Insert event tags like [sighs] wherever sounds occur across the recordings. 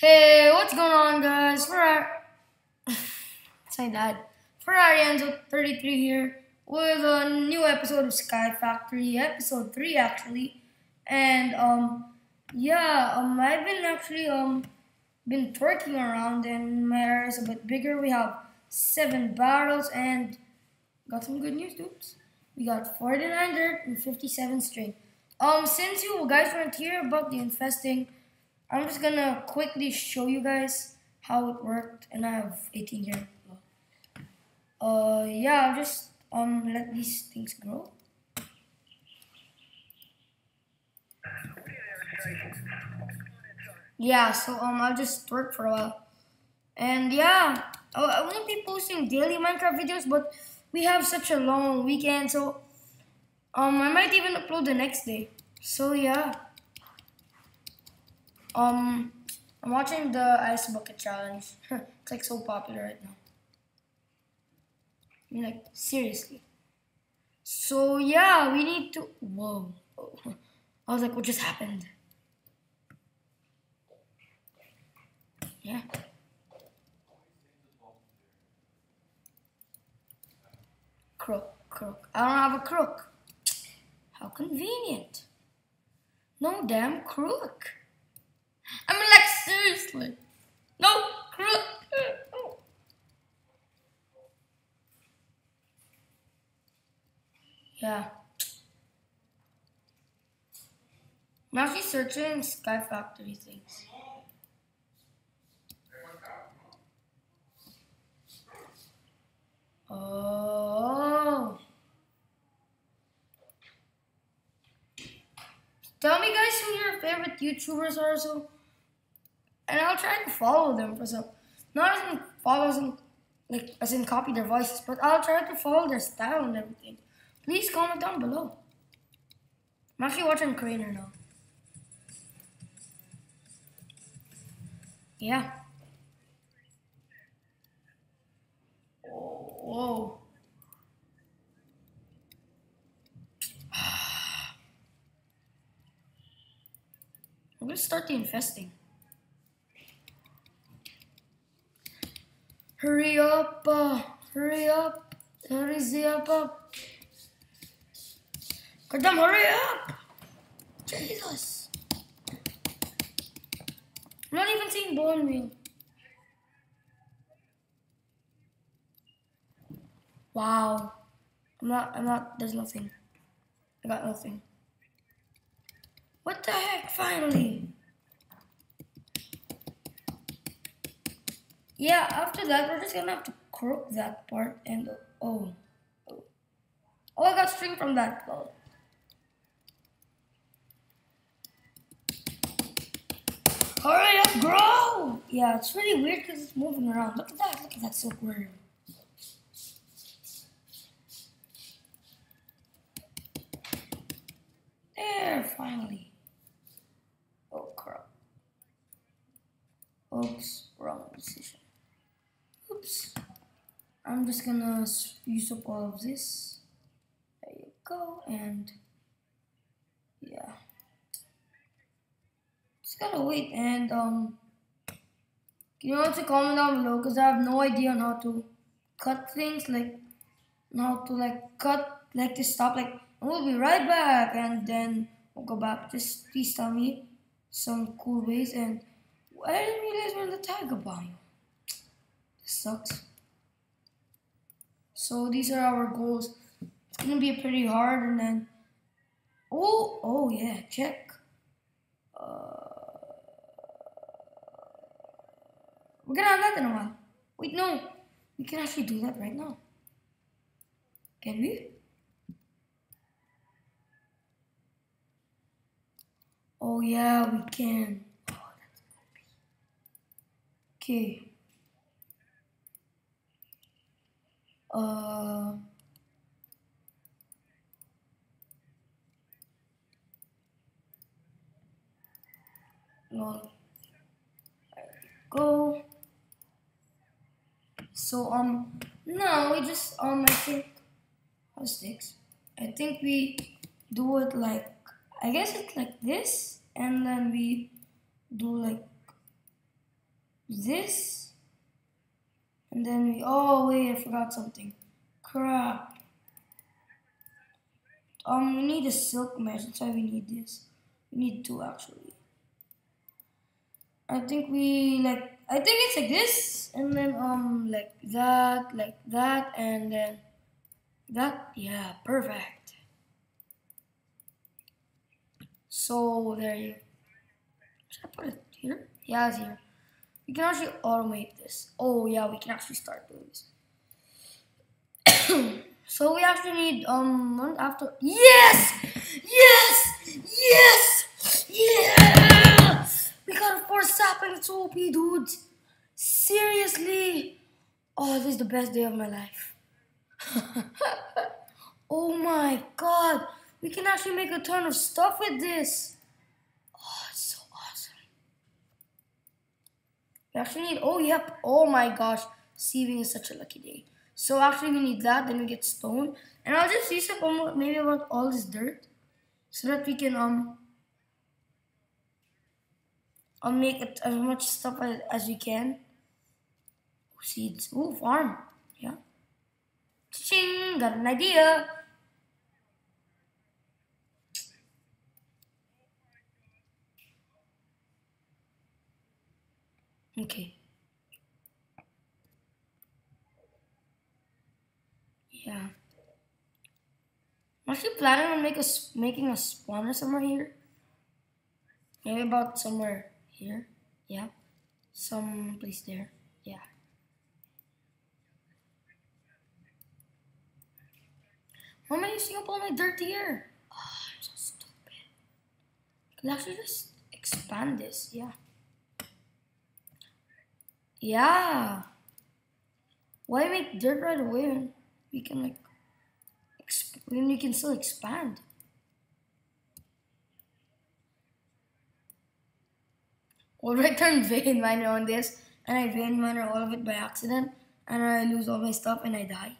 Hey, what's going on, guys? Our [laughs] say that Ferrari Enzo 33 here with a new episode of Sky Factory, episode three actually, and um, yeah, um, I've been actually um been twerking around, and my area is a bit bigger. We have seven barrels and got some good news, dudes. We got 49 dirt and 57 string. Um, since you guys weren't here about the infesting. I'm just gonna quickly show you guys how it worked, and I have 18 here. Uh, yeah, I'll just um let these things grow. Yeah, so um I'll just work for a while, and yeah, I, I won't be posting daily Minecraft videos, but we have such a long weekend, so um I might even upload the next day. So yeah. Um, I'm watching the ice bucket challenge. [laughs] it's like so popular right now. I mean, like seriously. So yeah, we need to. Whoa! [laughs] I was like, what just happened? Yeah. Crook, crook. I don't have a crook. How convenient. No damn crook. I mean, like, seriously. No, crook. Yeah. I'm searching Sky Factory things. Oh. Tell me guys who your favorite YouTubers are so try to follow them for some not as in follow as in like as in copy their voices, but I'll try to follow their style and everything. Please comment down below. I'm actually watching Crainer now. Yeah. Whoa. [sighs] I'm gonna start the infesting. Hurry up, uh, hurry up, hurry up, up. Goddamn, hurry up! Jesus. I'm not even seeing bone meal. Wow. I'm not, I'm not, there's nothing. I got nothing. What the heck, finally? Yeah, after that, we're just gonna have to crook that part and, oh. Oh, oh I got string from that. Oh. Hurry up, grow! Yeah, it's really weird because it's moving around. Look at that, look at that silkworm. There, finally. Oh, crap. Oops, wrong decision. I'm just gonna use up all of this. There you go, and yeah. Just gotta wait and um you know to comment down below because I have no idea on how to cut things like how to like cut like to stop like we'll be right back and then we'll go back. Just please tell me some cool ways and I didn't realize we're in the taiga biome sucks. So these are our goals. It's gonna be pretty hard and then oh oh yeah check. Uh, we're gonna have that in a while. Wait no, we can actually do that right now. Can we? Oh yeah, we can. Oh, that's gonna be okay. Uh, no. Go. So um, no, we just um, I think how sticks. I think we do it like I guess it's like this, and then we do like this. And then we, oh wait, I forgot something. Crap. Um, we need a silk mesh, that's why we need this. We need two actually. I think we like, I think it's like this, and then um, like that, like that, and then that. Yeah, perfect. So there you. Should I put it here? Yeah, it's here. We can actually automate this. Oh yeah, we can actually start doing this. [coughs] so we actually need um after. Yes, yes, yes, yeah. We got a force sapling. It's OP, dude. Seriously. Oh, this is the best day of my life. [laughs] oh my god. We can actually make a ton of stuff with this. Oh, it's so awesome. We actually need, oh, yep. Oh my gosh. Sieving is such a lucky day. So actually we need that, then we get stone. And I'll just use up almost, maybe about all this dirt. So that we can, um, I'll make it as much stuff as, as we can. Seeds. Ooh, farm. Yeah. Ching, got an idea. Okay. Yeah. I'm actually planning on make a, making a spawner somewhere here. Maybe about somewhere here. Yeah. Some place there. Yeah. Why am I using up all my dirt here? Oh, I'm so stupid. I actually just expand this. Yeah. Yeah. Why make dirt right away when we can like when we can still expand? Or I turn vein miner on this and I vein miner all of it by accident and I lose all my stuff and I die.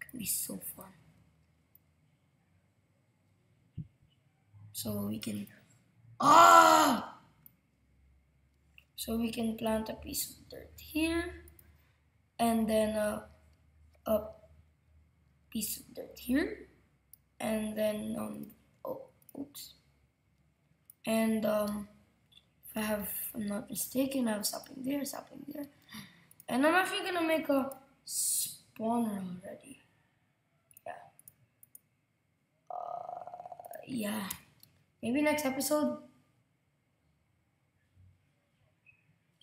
Could be so fun. So we can Ah so we can plant a piece of dirt here and then uh, a piece of dirt here and then um oh oops. And um if I have I'm not mistaken I have something there something there. And I'm actually gonna make a spawner already. Yeah. Uh, yeah. Maybe next episode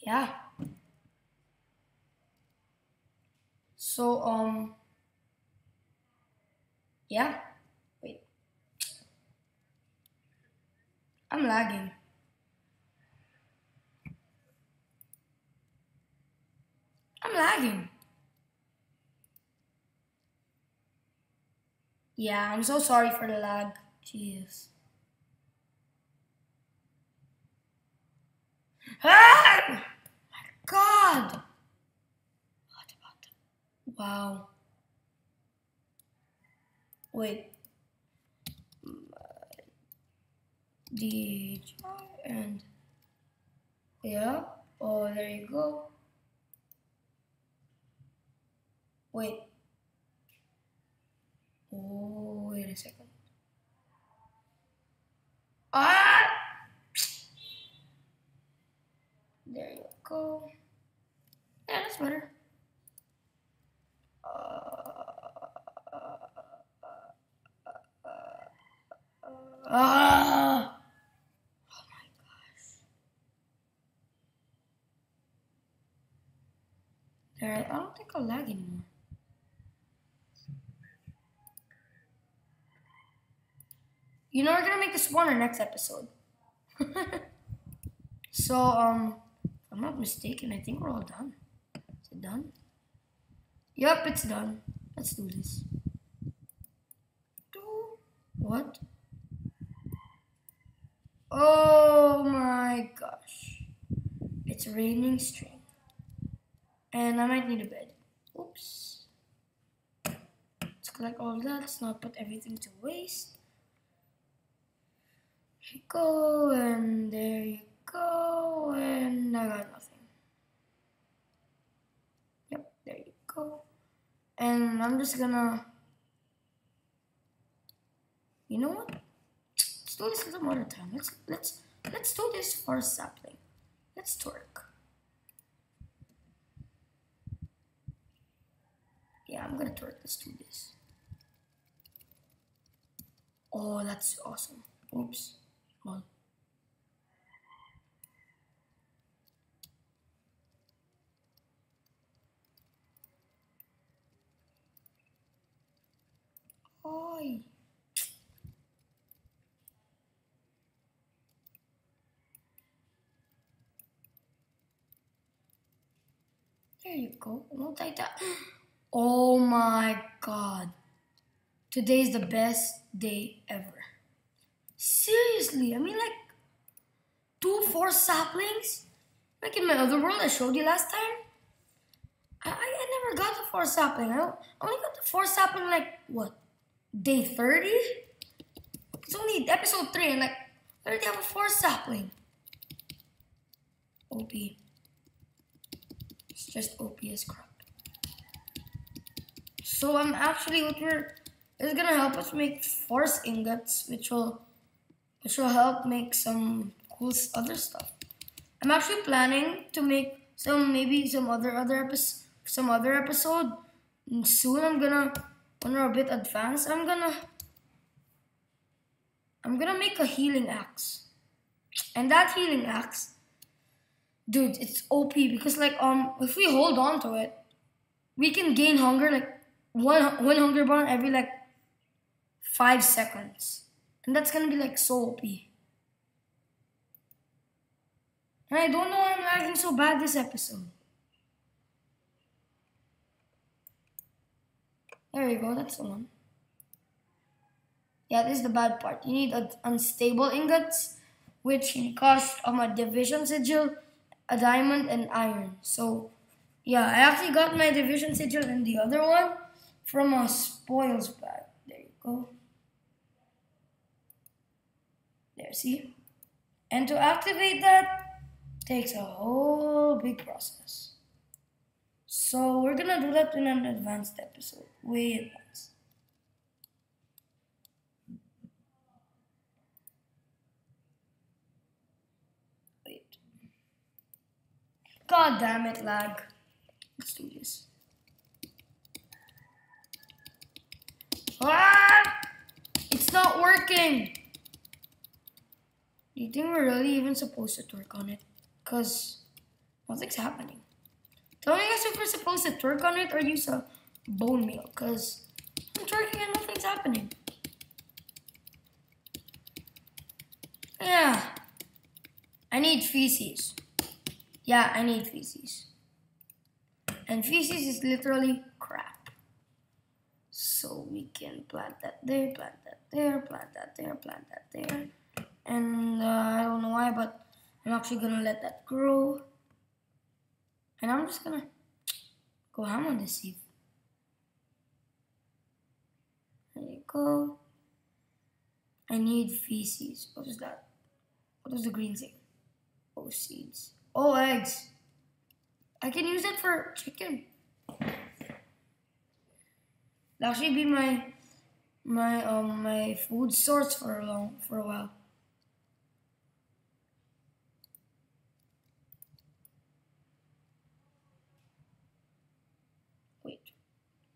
Yeah. So, um, yeah. Wait. I'm lagging. I'm lagging. Yeah, I'm so sorry for the lag. Jeez. Ah! God! What about Wow. Wait. DJ and yeah. Oh, there you go. Wait. Oh, wait a second. Ah! There you go. Yeah, that's better. Uh, uh, oh my gosh. There, I don't think I'll lag anymore. You know, we're gonna make this one our next episode. [laughs] so, um, I'm not mistaken, I think we're all done. Is it done? Yep, it's done. Let's do this. Do what? Oh my gosh. It's raining string. And I might need a bed. Oops. Let's collect all that. Let's not put everything to waste you go, and there you go, and I got nothing. Yep, there you go. And I'm just gonna, you know what? Let's do this some other time. Let's let's let's do this for sapling. Let's torque. Yeah, I'm gonna torque. Let's do this. Oh, that's awesome. Oops. Well. Oi. There you go. Multitask. [gasps] Oh my god. Today is the best day ever. Seriously, I mean like two force saplings? Like in my other world I showed you last time? I, I never got the force sapling. I only got the force sapling like what? Day 30? It's only episode 3 and like I already have a force sapling. OP. It's just OP as crap. So I'm actually what we're is gonna help us make force ingots, which will which will help make some cool other stuff. I'm actually planning to make some maybe some other other episode some other episode and soon. I'm gonna when we're a bit advanced. I'm gonna I'm gonna make a healing axe, and that healing axe, dude, it's OP because like um if we hold on to it, we can gain hunger like one one hunger bar every like five seconds. And that's gonna be like so OP. And I don't know why I'm lagging so bad this episode. There you go, that's the one. Yeah, this is the bad part. You need unstable ingots, which cost um, a division sigil, a diamond, and iron. So, yeah, I actually got my division sigil and the other one from a spoils bag. There you go. There, see? And to activate that takes a whole big process. So we're gonna do that in an advanced episode, way advanced. Wait. God damn it, lag. Let's do this. Ah! It's not working! Do you think we're really even supposed to twerk on it? Because nothing's happening. Tell me guys if we're supposed to twerk on it or use a bone meal. Because I'm twerking and nothing's happening. Yeah. I need feces. Yeah, I need feces. And feces is literally crap. So we can plant that there, plant that there, plant that there, plant that there. And uh, I don't know why, but I'm actually gonna let that grow. And I'm just gonna go ham on this seed. There you go. I need feces. What is that? What does the green say? Oh, seeds. Oh, eggs. I can use it for chicken actually be my my um my food source for a long for a while. Wait,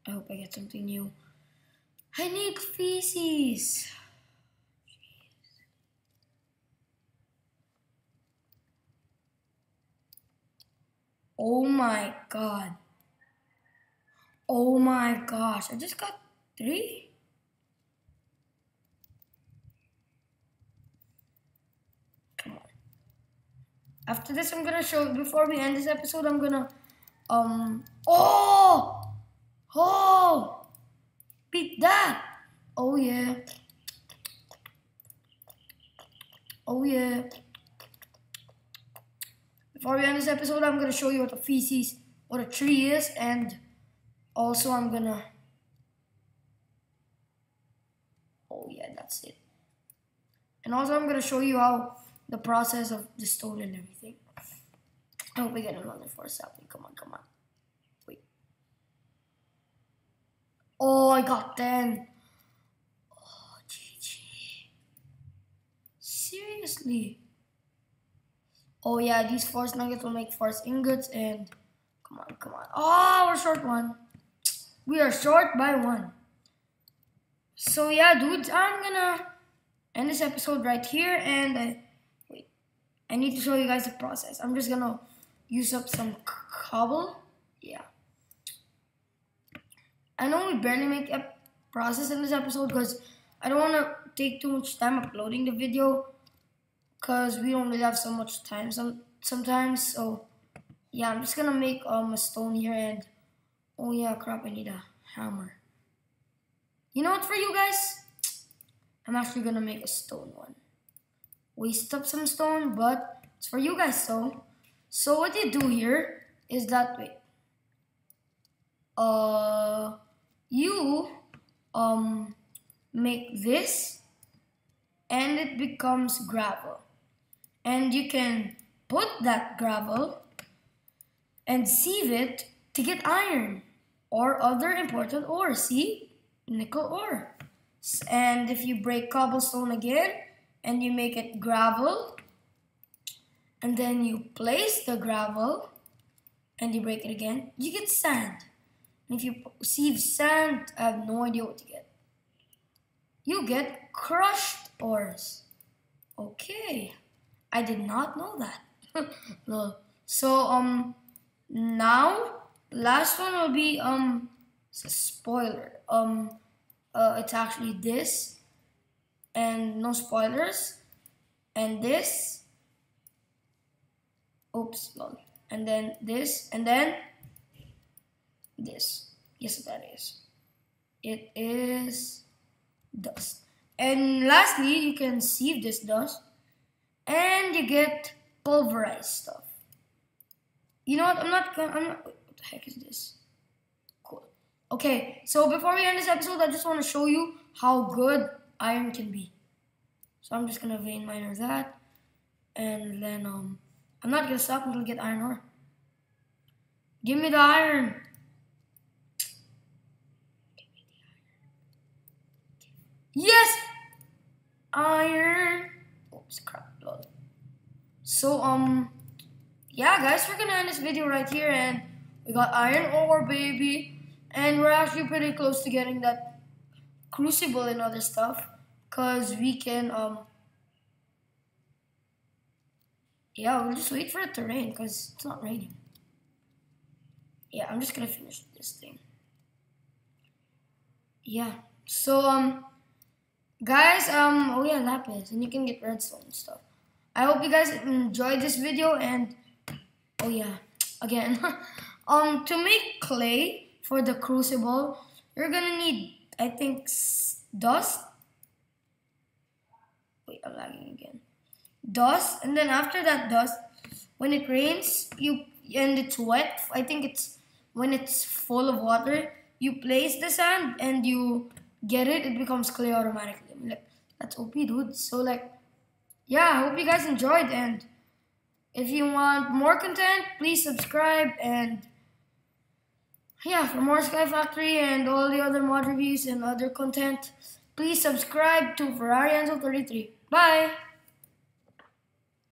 I hope I get something new. I need feces. Oh my god. Oh my gosh, I just got three? Come on. After this, I'm gonna show, before we end this episode, I'm gonna, um, oh! Oh! Beat that! Oh yeah. Oh yeah. Before we end this episode, I'm gonna show you what a feces, what a tree is, and also, I'm gonna. Oh, yeah, that's it. And also, I'm gonna show you how the process of the stone and everything. I hope we get another force sapling. Come on, come on. Wait. Oh, I got 10. Oh, GG. Seriously. Oh yeah, these force nuggets will make force ingots and come on, come on. Oh, we're short one. We are short by one. So yeah, dudes, I'm gonna end this episode right here and uh, wait, I need to show you guys the process. I'm just gonna use up some cobble. Yeah. I know we barely make a process in this episode because I don't want to take too much time uploading the video because we don't really have so much time some sometimes. So yeah, I'm just gonna make um a stone here and oh yeah, crap, I need a hammer. You know what, for you guys, I'm actually gonna make a stone one. Waste up some stone, but it's for you guys. So, so what you do here is that wait, uh, you um make this and it becomes gravel and you can put that gravel and sieve it to get iron or other important ore. See? Nickel ore. And if you break cobblestone again and you make it gravel, and then you place the gravel and you break it again, you get sand. And if you sieve sand, I have no idea what you get. You get crushed ores. Okay. I did not know that. [laughs] So um now last one will be um spoiler. Um uh it's actually this and no spoilers and this oops lol and then this and then this yes that is it is dust and lastly you can sieve this dust and you get pulverized stuff. You know what? I'm not gonna. I'm not. What the heck is this? Cool. Okay, so before we end this episode, I just want to show you how good iron can be. So I'm just gonna vein miner that, and then um, I'm not gonna stop until I get iron ore. Give me the iron. Yes, iron. Oops, crap. So, um, yeah, guys, we're gonna end this video right here, and we got iron ore, baby, and we're actually pretty close to getting that crucible and other stuff, cause we can, um, yeah, we'll just wait for it to rain, cause it's not raining. Yeah, I'm just gonna finish this thing. Yeah, so, um, guys, um, oh yeah, lapis, and you can get redstone stuff. I hope you guys enjoyed this video and oh yeah, again, [laughs] um, to make clay for the crucible, you're gonna need, I think, dust. Wait, I'm lagging again. Dust, and then after that dust, when it rains, you and it's wet. I think it's when it's full of water. You place the sand and you get it. It becomes clay automatically. Like that's OP, dude. So like yeah, I hope you guys enjoyed. And if you want more content, please subscribe. And yeah, for more Sky Factory and all the other mod reviews and other content, please subscribe to Ferrari 33. Bye!